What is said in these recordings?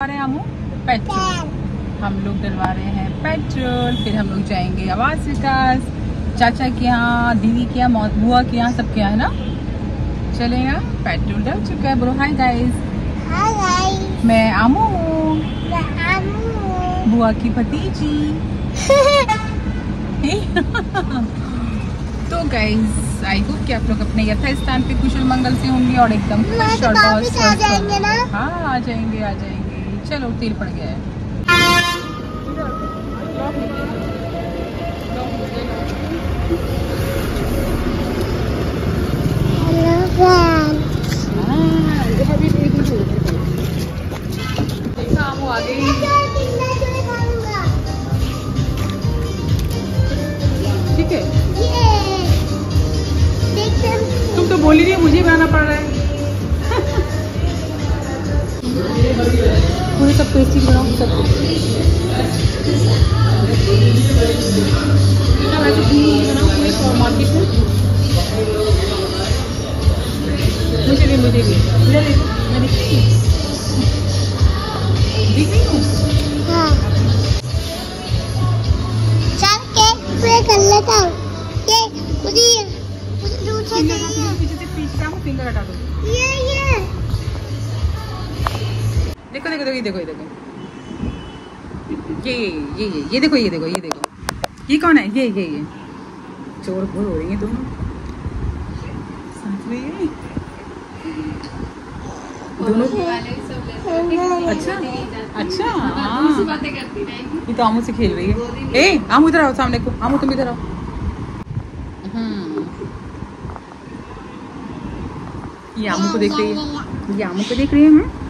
रहे हैं हम पेट्रोल। हम लोग डलवा रहे हैं पेट्रोल फिर हम लोग जाएँगे आवास विकास। चाचा के यहाँ दीदी के यहाँ मौत बुआ के यहाँ सबके यहाँ है ना? चलेगा पेट्रोल डल चुका है ब्रो। हाय गाइस मैं आमू। हूँ बुआ की भतीजी। तो गाइस आई होप कि आप लोग अपने यथास्थान पे कुशल मंगल से होंगे और एकदम खुश और बहुत? हाँ आ जाएँगे आ जाएँगे। चलो तेल पड़ गया है। ठीक है। तुम तो बोली रही हो, मुझे बनाना पड़ रहा है। पूरे सब टेस्टी बनाओ सब। मार्केट में मुझे भी मुझे भी। ले ले। देखो देखो, ये देखो ये देखो। ये ये ये ये देखो ये देखो ये देखो। ये कौन है? ये ये ये। चोर भोर हो रही है ये। दोनों अच्छा अच्छा हाँ। ये तो आमू से खेल रही है। ए, आमू इधर आओ, सामने को आमू तुम इधर आओ। हम्म। ये आमू को देख रही है। ये आमू को देख रही है हम्म?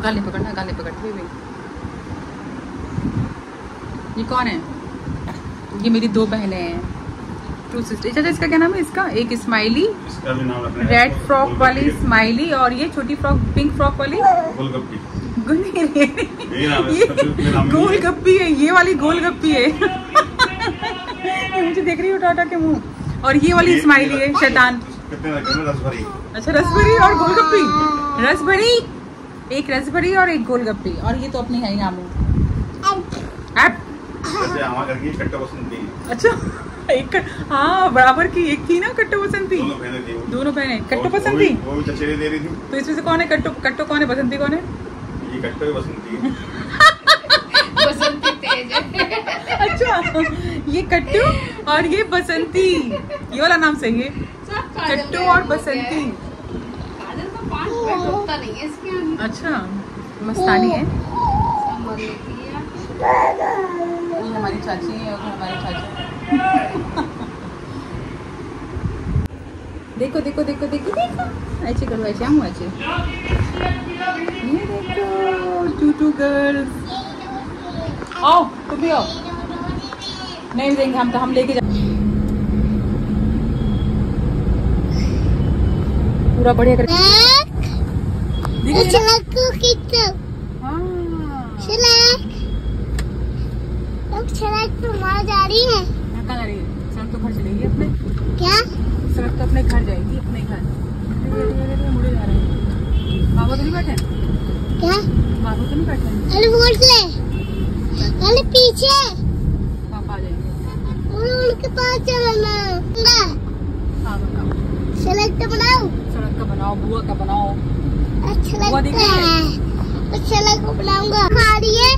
गाले पकड़ना गाले पकड़ती हुई ये कौन है? ये मेरी दो बहनें हैं। टू सिस्टर चाचा इसका क्या नाम है? इसका एक स्माइली इसका भी नाम रखना है। रेड फ्रॉक वाली स्माइली और ये छोटी फ्रॉक पिंक फ्रॉक वाली? यही नाम है ये है। है वाली गोलगप्पी है। ये मुझे देख रही हो टाटा के मुँह। और ये वाली स्माइली है शैतान। अच्छा रसभरी और गोलगप्पी। रसभरी? एक रसभरी और एक गोलगप्पी और ये तो अपनी है ही आमू अच्छा एक हाँ बराबर की एक थी ना कट्टो बसंती दोनों बहनें थी वो। दोनों बहनें कट्टो थी? तो इसमें से कौन है कट्टो कट्टो कौन है बसंती कौन है? ये कट्टा थी। अच्छा ये कट्टू और ये बसंती ये वाला नाम सही है। कट्टू और बसंती अच्छा मस्तानी है। हमारी चाची है और हमारी चाची। देखो देखो देखो देखो देखो। ऐसे करो ऐसे हम ऐसे। ये देखो टू टू गर्ल्स। आओ तुम भी आओ। नहीं देंगे हम तो हम लेके जा पूरा बढ़िया कर है ना? छलक को कितना हाँ छलक अब छलक तो मार जा रही है यहाँ कहाँ जा रही है। सड़क तो घर चलेगी अपने। क्या? सड़क तो अपने घर जाएगी अपने घर। धीरे धीरे धीरे धीरे मुड़े जा रहे हैं। बाबा तो नहीं बैठे? क्या? बाबा तो नहीं बैठे अरे वोट ले अरे पीछे। पापा जाएँगे। उन उनके पास चलना हाँ बताओ। छलक तो बनाओ। सड़क का बनाओ बुआ का बनाओ। अच्छा लगता है। तो छलक बनाऊँगा खा रही है?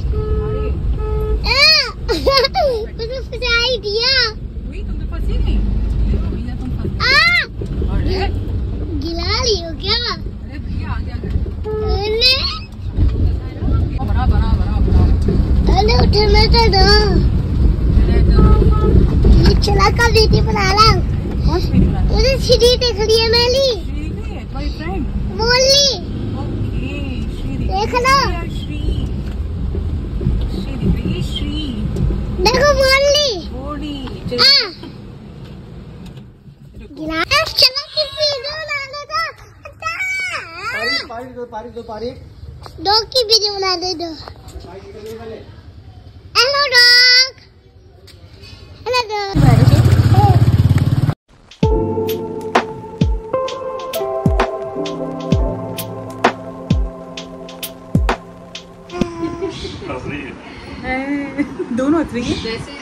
मुझे फसाई दिया। वही तुम तो फंसी नहीं। भैया तुम फंस गए। आ अरे। गिला रही हो क्या? अरे बना बना बना बना उठने तो दो। ये वीडियो बना मुझे सीढ़ी देख रही है मैली नहीं है तुम्हारी फ्रेंड बोल ली ओके श्री दिख देख रही लो। है, श्री श्री दिख रही है श्री देखो बोल ली बॉडी आ गिला छलक की वीडियो बना लेता पारी दो पारी दो की वीडियो बना दे दो हेलो डॉग हेलो डॉग दोनों रही है। जैसे